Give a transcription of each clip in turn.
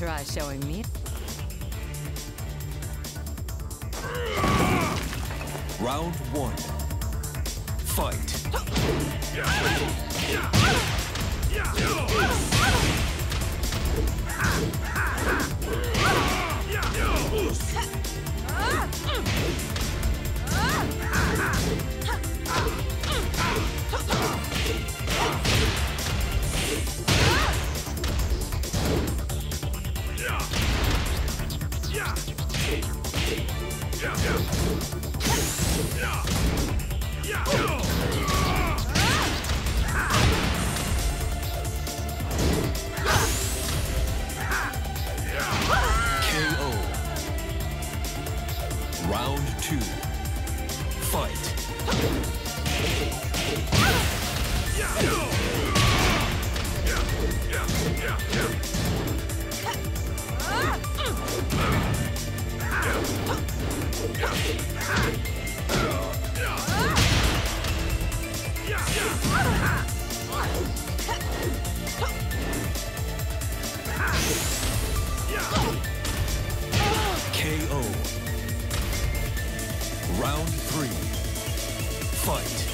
Try showing me. Round one. Fight. Round two. Fight. KO. Round three. Fight.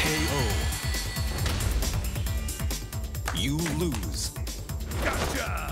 KO. You lose. Gotcha!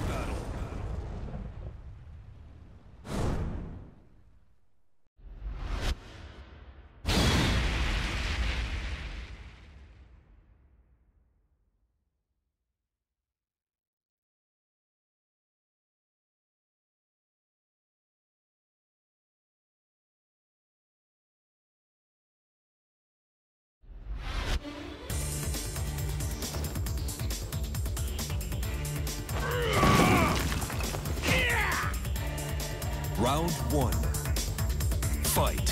Round one. Fight.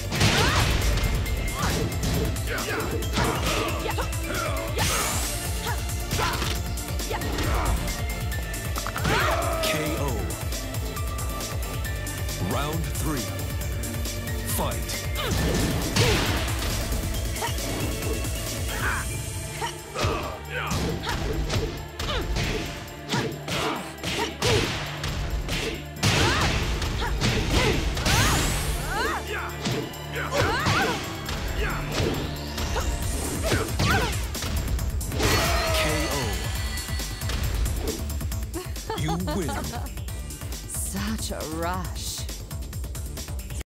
three. Fight. Rush.